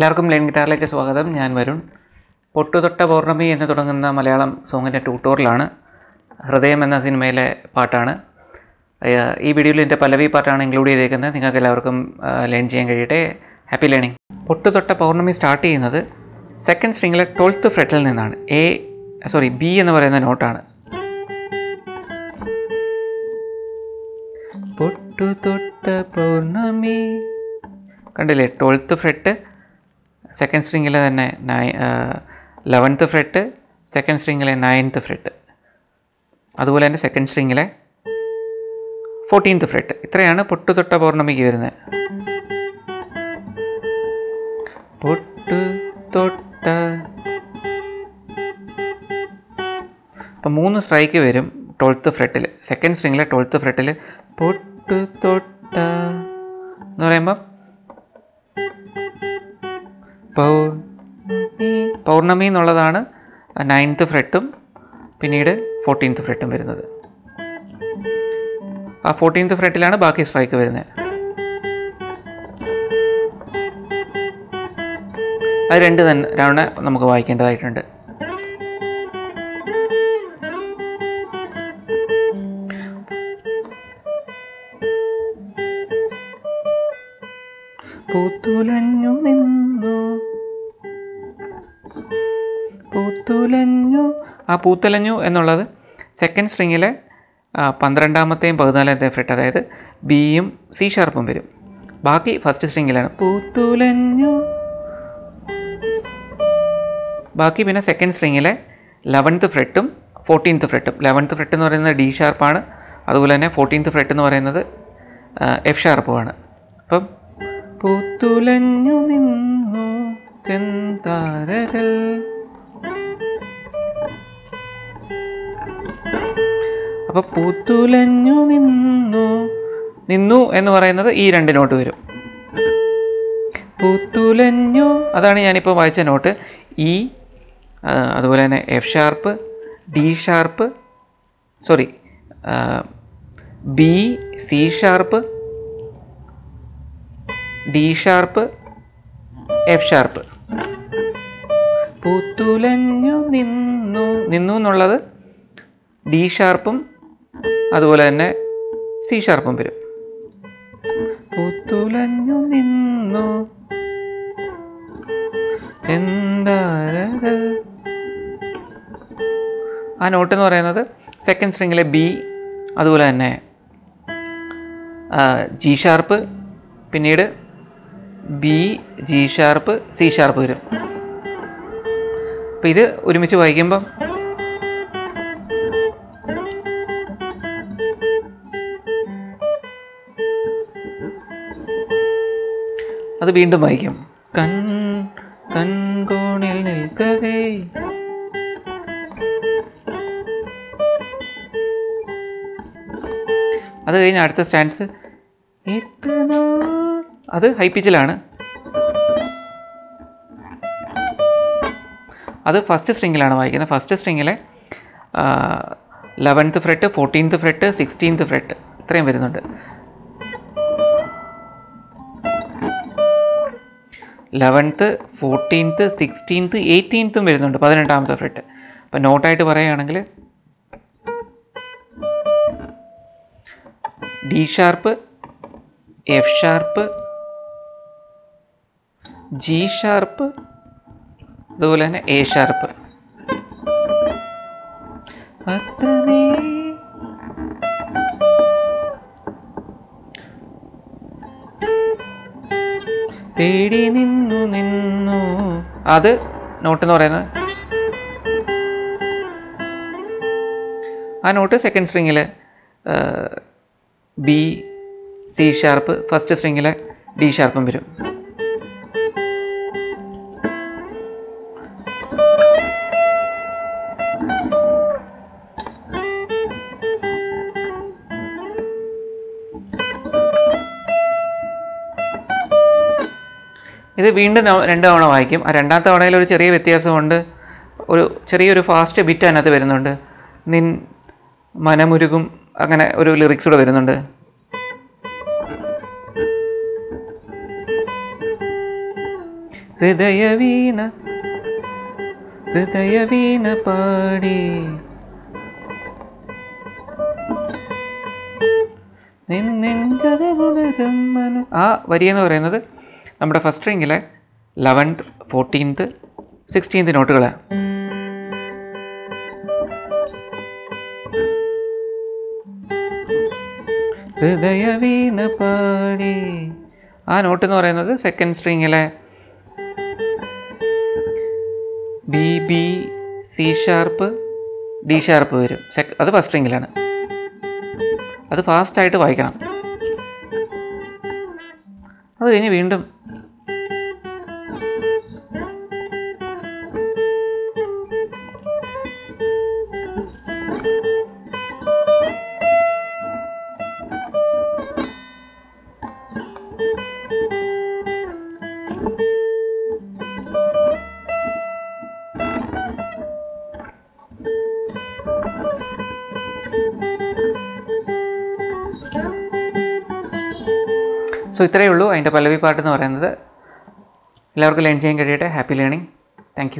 എല്ലാവർക്കും ലൈൻ ഗിറ്റാറിലേക്ക് സ്വാഗതം. ഞാൻ വരുൺ. പൊട്ടുതൊട്ട പൗർണമി എന്ന് തുടങ്ങുന്ന മലയാളം സോങ്ങിന്റെ ട്യൂട്ടോറിയലാണ്. ഹൃദയം എന്ന സിനിമയിലെ പാട്ടാണ്. ഈ വീഡിയോയിൽ എന്റെ പലവി പാട്ടാണ് ഇൻക്ലൂഡ് ചെയ്തേക്കുന്നത്. നിങ്ങൾക്ക് എല്ലാവർക്കും ലേൺ ചെയ്യാൻ കഴിയട്ടെ. ഹാപ്പി ലേണിംഗ് പൊട്ടുതൊട്ട പൗർണമി സ്റ്റാർട്ട് ചെയ്യുന്നത് സെക്കൻഡ് സ്ട്രിങ്ങിലെ ട്വൽത്ത് ഫ്രെറ്റിൽ നിന്നാണ്. എ സോറി ബി എന്ന് പറയുന്ന നോട്ടാണ് പൊട്ടുതൊട്ട പൗർണമി. കണ്ടില്ലേ? ട്വൽത്ത് ഫ്രെറ്റ് സെക്കൻഡ് സ്ട്രിങ്ങിൽ തന്നെ നയ ലെവൻത്ത് ഫ്രെറ്റ് സെക്കൻഡ് സ്ട്രിങ്ങിലെ നയൻത്ത് ഫ്രെറ്റ് അതുപോലെ തന്നെ സെക്കൻഡ് സ്ട്രിങ്ങിലെ ഫോർട്ടീൻത്ത് ഫ്രെറ്റ് ഇത്രയാണ് പൊട്ടു തൊട്ട പൗർണമിക്ക് വരുന്നത്. പൊട്ടു തൊട്ട അപ്പം മൂന്ന് സ്ട്രൈക്ക് വരും ട്വൽത്ത് ഫ്രെട്ടിൽ സെക്കൻഡ് സ്ട്രിങ്ങിലെ ട്വൽത്ത് ഫ്രെട്ടിൽ പൊട്ടു തൊട്ട എന്ന് പറയുമ്പോൾ പൗർണമി എന്നുള്ളതാണ് നയൻത്ത് ഫ്രെട്ടും പിന്നീട് ഫോർട്ടീൻത്ത് ഫ്രെട്ടും വരുന്നത്. ആ ഫോർട്ടീൻത്ത് ഫ്രെട്ടിലാണ് ബാക്കി സ്ട്രൈക്ക് വരുന്നത്. അത് രണ്ട് തന്നെ തവണ നമുക്ക് വായിക്കേണ്ടതായിട്ടുണ്ട്. പൂത്തുലഞ്ഞു നിന്നു പൂത്തുലഞ്ഞു. ആ പൂത്തുലഞ്ഞു എന്നുള്ളത് സെക്കൻഡ് സ്ട്രിങ്ങിലെ പന്ത്രണ്ടാമത്തെയും പതിനാലാമത്തെയും ഫ്രെട്ട് അതായത് ബിയും സി ഷാർപ്പും വരും. ബാക്കി ഫസ്റ്റ് സ്ട്രിങ്ങിലാണ് പൂത്തുലഞ്ഞു. ബാക്കി പിന്നെ സെക്കൻഡ് സ്ട്രിങ്ങിലെ ലെവൻത്ത് ഫ്രെട്ടും ഫോർട്ടീൻത്ത് ഫ്രെട്ടും ലെവൻത്ത് ഫ്രെട്ട് എന്ന് പറയുന്നത് ഡി ഷാർപ്പാണ് അതുപോലെ തന്നെ ഫോർട്ടീൻത്ത് ഫ്രെട്ട് എന്ന് പറയുന്നത് എഫ് ഷാർപ്പുമാണ് അപ്പം പൂത്തുലഞ്ഞു നിന്നു ചെന്താരകൾ അപ്പോൾ പൂത്തുലഞ്ഞു നിന്നു. നിന്നു എന്ന് പറയുന്നത് ഈ രണ്ട് നോട്ട് വരും. പൂത്തുലഞ്ഞു അതാണ് ഞാനിപ്പോൾ വായിച്ച നോട്ട്. ഇ അതുപോലെ തന്നെ F sharp D sharp sorry B C sharp D sharp F sharp പൂത്തുലഞ്ഞു നിന്നു. നിന്നു എന്നുള്ളത് ഡി ഷാർപ്പും അതുപോലെ തന്നെ സി ഷാർപ്പും വരും. ഒത്തുലഞ്ഞു നിന്നു. ആ നോട്ട് എന്ന് പറയുന്നത് സെക്കൻഡ് സ്ട്രിങ്ങിലെ ബി അതുപോലെ തന്നെ ജി ഷാർപ്പ് പിന്നീട് B G sharp C sharp വരും. അപ്പോൾ ഇത് ഒരുമിച്ച് വായിക്കുമ്പം അത് വീണ്ടും വായിക്കും. കൺ കൺകോണിൽ നിൽക്കവേ. അത് കഴിഞ്ഞ് അടുത്ത സ്റ്റാൻസ്. അത് ഹൈ പിച്ചിലാണ്. അത് ഫസ്റ്റ് സ്ട്രിങ്ങിലാണ് വായിക്കുന്നത്. First സ്ട്രിങ്ങിലെ eleventh fret fourteenth fret sixteenth fret ഇത്രയും വരുന്നുണ്ട്. ലെവൻത്ത് ഫോർട്ടീൻത്ത് സിക്സ്റ്റീൻത്ത് എയ്റ്റീൻത്തും വരുന്നുണ്ട്. പതിനെട്ടാമത്തെ ഫ്രെട്ട് അപ്പം നോട്ടായിട്ട് പറയുകയാണെങ്കിൽ D sharp F sharp G sharp അതുപോലെ തന്നെ എ ഷാർപ്പ് അത്തനേ തേടി നിന്നു നിന്നു. അത് നോട്ട് എന്ന് പറയുന്നത് ആ നോട്ട് സെക്കൻഡ് സ്ട്രിങ്ങിൽ ബി സി ഷാർപ്പ് ഫസ്റ്റ് സ്ട്രിങ്ങിൽ ഡി ഷാർപ്പും വരും. ഇത് വീണ്ടും രണ്ട് തവണ വായിക്കും. ആ രണ്ടാമത്തെ തവണയിൽ ഒരു ചെറിയ വ്യത്യാസമുണ്ട്. ഒരു ചെറിയൊരു ഫാസ്റ്റ് ബിറ്റ് അതിനകത്ത് വരുന്നുണ്ട്. നിൻ മനമുരുകും അങ്ങനെ ഒരു ലിറിക്സ് കൂടെ വരുന്നുണ്ട്. ഹൃദയവീണ ഹൃദയവീണ പാടി. നിൻ നിൻ ആ വരി എന്ന് പറയുന്നത് നമ്മുടെ ഫസ്റ്റ് റിങ്ങിലെ ലെവൻത്ത് ഫോർട്ടീൻത്ത് സിക്സ്റ്റീൻത്ത് നോട്ടുകൾ ഹൃദയവീണ പാടി. ആ നോട്ട് എന്ന് പറയുന്നത് second സ്ട്രിങ്ങിലെ B B C sharp D sharp വരും. സെക് അത് ഫസ്റ്റ് സ്ട്രിങ്ങിലാണ് അത് ഫാസ്റ്റായിട്ട് വായിക്കണം. അത് കഴിഞ്ഞ് വീണ്ടും സോ ഇത്രയേ ഉള്ളൂ. അതിന്റെ പല്ലവി പാട്ട് എന്ന് പറയുന്നത്. എല്ലാവർക്കും ലേൺ ചെയ്യാൻ കഴിയട്ടെ. Happy learning thank